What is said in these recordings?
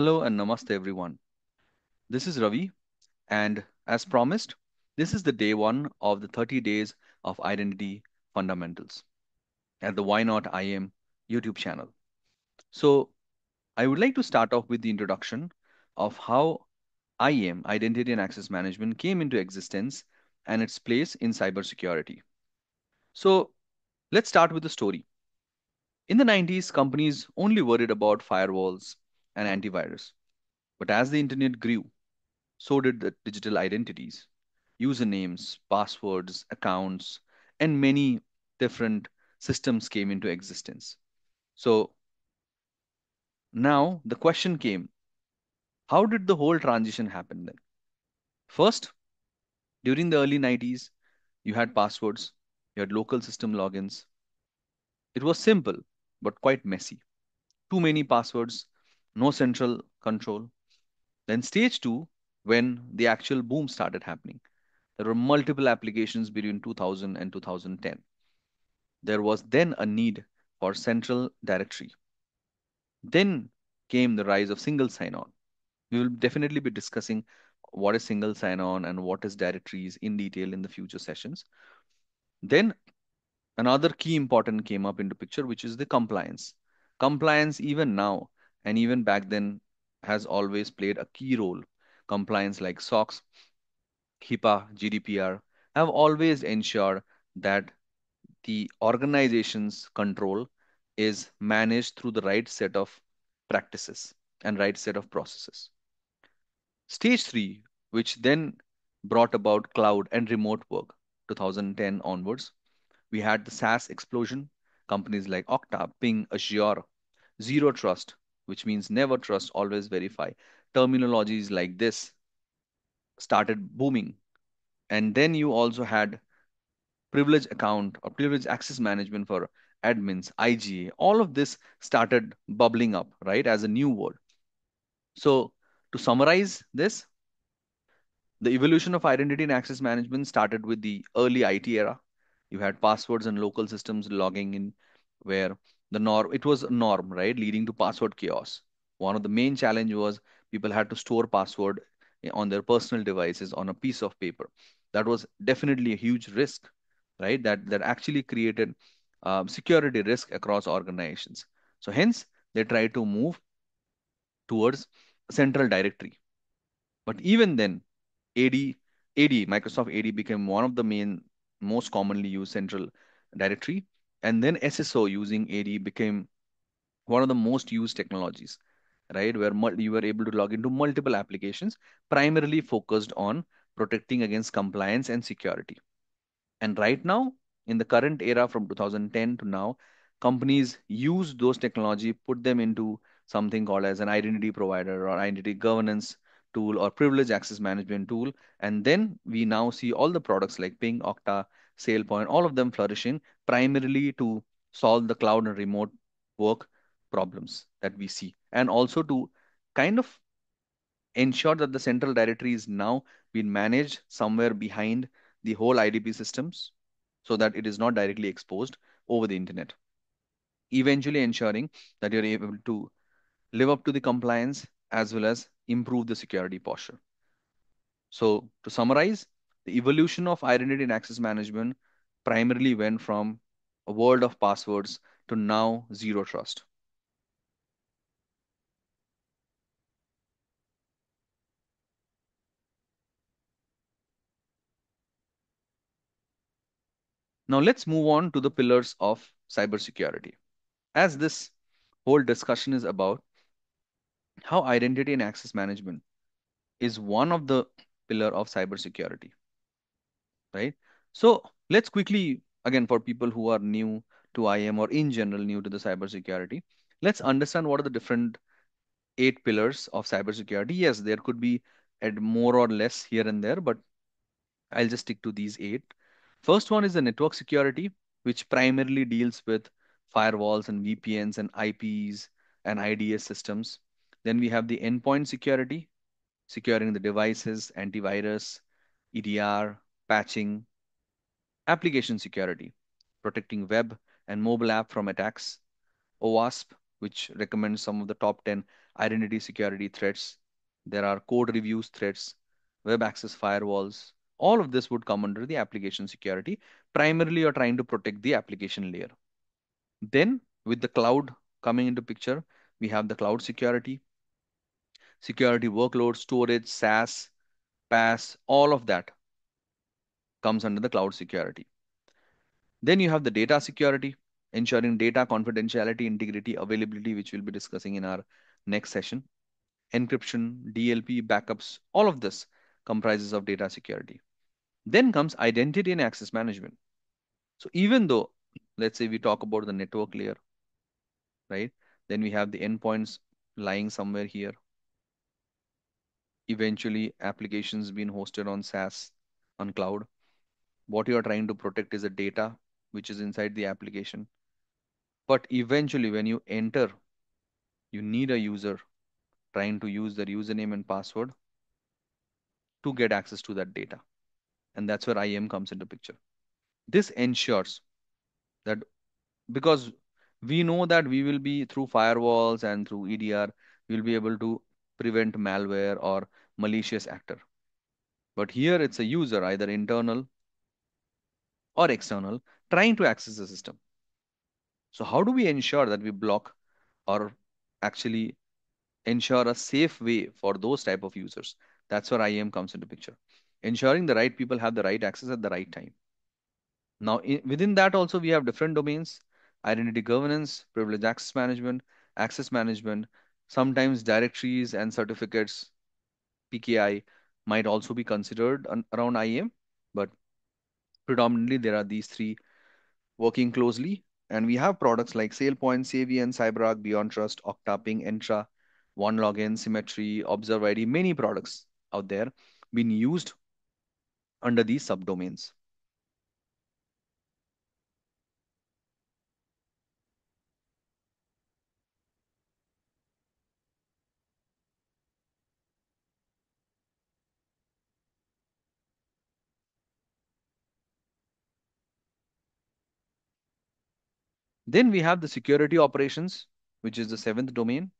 Hello and namaste, everyone. This is Ravi, and as promised, this is the day one of the 30 days of identity fundamentals at the Why Not IAM YouTube channel. So, I would like to start off with the introduction of how IAM, Identity and Access Management, came into existence and its place in cybersecurity. So, let's start with the story. In the 90s, companies only worried about firewalls and antivirus. But as the internet grew, so did the digital identities, usernames, passwords, accounts, and many different systems came into existence. So now the question came how did the whole transition happen then? First, during the early 90s, you had passwords, you had local system logins. It was simple, but quite messy. Too many passwords, no central control. Then, stage two, when the actual boom started happening, there were multiple applications between 2000 and 2010. There was then a need for central directory. Then came the rise of single sign-on. We will definitely be discussing what is single sign-on and what is directories in detail in the future sessions. Then another key important came up into picture, which is the compliance. Compliance even now and even back then has always played a key role. Compliance like SOX, HIPAA, GDPR have always ensured that the organization's control is managed through the right set of practices and right set of processes. Stage three, which then brought about cloud and remote work 2010 onwards, we had the SaaS explosion. Companies like Okta, Ping, Azure, Zero Trust, which means never trust, always verify. Terminologies like this started booming. And then you also had privilege account or privilege access management for admins, IGA. All of this started bubbling up, right, as a new word. So to summarize this, the evolution of identity and access management started with the early IT era. You had passwords and local systems logging in where the norm it was a norm right? Leading to password chaos. One of the main challenge was people had to store password on their personal devices on a piece of paper. That was definitely a huge risk right? That that actually created um, security risk across organizations. So hence they tried to move towards central directory. But even then ad ad microsoft ad became one of the main most commonly used central directory and then sso using ad became one of the most used technologies right? Where you were able to log into multiple applications primarily focused on protecting against compliance and security. And right now in the current era from 2010 to now companies use those technology put them into something called as an identity provider or identity governance tool or privilege access management tool. And then we now see all the products like ping okta sailpoint all of them flourishing primarily to solve the cloud and remote work problems that we see. And also to kind of ensure that the central directory is now being managed somewhere behind the whole idp systems so that it is not directly exposed over the internet. Eventually ensuring that you're able to live up to the compliance as well as improve the security posture. So to summarize, the evolution of identity and access management primarily went from a world of passwords to now zero trust. Now let's move on to the pillars of cybersecurity. As this whole discussion is about how identity and access management is one of the pillar of cybersecurity, right? So let's quickly, again, for people who are new to IAM or in general new to the cybersecurity, let's understand what are the different eight pillars of cybersecurity. Yes, there could be at more or less here and there, but I'll just stick to these eight. First one is the network security, which primarily deals with firewalls and VPNs and IPS and IDS systems. Then we have the endpoint security, securing the devices, antivirus, EDR, patching, application security, protecting web and mobile app from attacks, OWASP, which recommends some of the top 10 identity security threats, there are code reviews threats, web access firewalls. All of this would come under the application security. Primarily, you're trying to protect the application layer. Then, with the cloud coming into picture, we have the cloud security, security workload, storage, SaaS, PaaS, all of that comes under the cloud security. Then you have the data security, ensuring data confidentiality, integrity, availability, which we'll be discussing in our next session. Encryption, DLP, backups, all of this comprises of data security. Then comes identity and access management. So even though, let's say we talk about the network layer, right? Then we have the endpoints lying somewhere here. Eventually, applications being hosted on SaaS, on cloud. What you are trying to protect is the data which is inside the application. But eventually, when you enter, you need a user trying to use their username and password to get access to that data. And that's where IAM comes into picture. This ensures that because we know that we will be through firewalls and through EDR, we'll be able to prevent malware or malicious actor. But here it's a user, either internal or external, trying to access the system. So how do we ensure that we block or actually ensure a safe way for those type of users? That's where IAM comes into picture. Ensuring the right people have the right access at the right time. Now, in, within that also we have different domains, identity governance, privilege access management, access management, sometimes directories and certificates, PKI might also be considered around IAM, but predominantly there are these three working closely. And we have products like SailPoint, Saviynt, CyberArk, BeyondTrust, Okta, Ping, Entra, OneLogin, Symmetry, Observe ID, many products out there being used under these subdomains. Then we have the security operations, which is the seventh domain,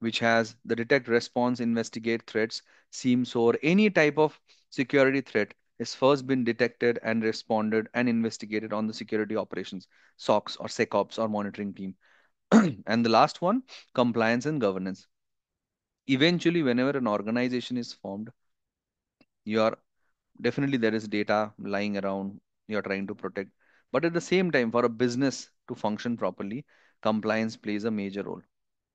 which has the detect, response, investigate threats, SIEMs, or any type of security threat is first been detected and responded and investigated on the security operations, SOCs or SecOps or monitoring team. and the last one, compliance and governance. Eventually, whenever an organization is formed, you are definitely there is data lying around you're trying to protect but at the same time, for a business to function properly, compliance plays a major role.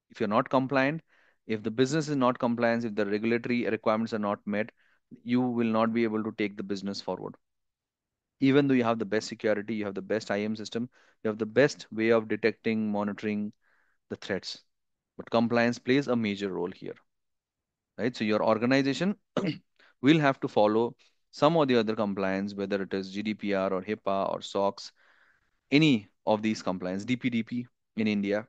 If you're not compliant, if the business is not compliant, if the regulatory requirements are not met, you will not be able to take the business forward. Even though you have the best security, you have the best IAM system, you have the best way of detecting, monitoring the threats. But compliance plays a major role here. Right? So your organization will have to follow some of the other compliance, whether it is GDPR or HIPAA or SOX, any of these compliance, DPDP in India.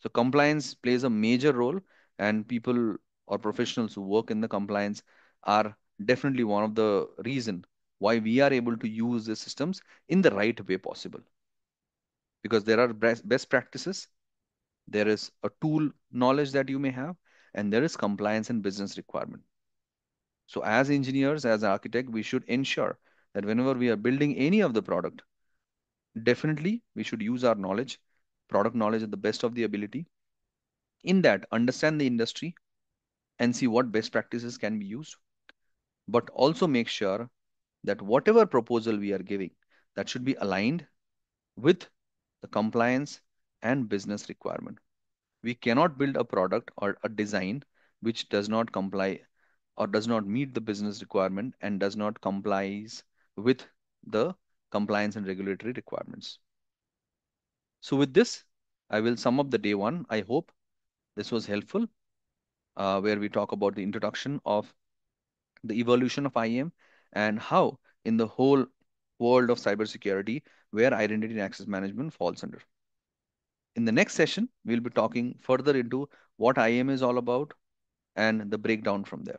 So compliance plays a major role and people or professionals who work in the compliance are definitely one of the reason why we are able to use the systems in the right way possible. Because there are best practices, there is a tool knowledge that you may have, and there is compliance and business requirement. So as engineers, as architect, we should ensure that whenever we are building any of the product, definitely we should use our knowledge, product knowledge at the best of the ability. In that, understand the industry and see what best practices can be used, but also make sure that whatever proposal we are giving, that should be aligned with the compliance and business requirement. We cannot build a product or a design which does not comply or does not meet the business requirement and does not complies with the compliance and regulatory requirements. So with this, I will sum up the day one. I hope this was helpful, uh, where we talk about the introduction of the evolution of IAM and how in the whole world of cybersecurity, where identity and access management falls under. In the next session, we'll be talking further into what IAM is all about and the breakdown from there.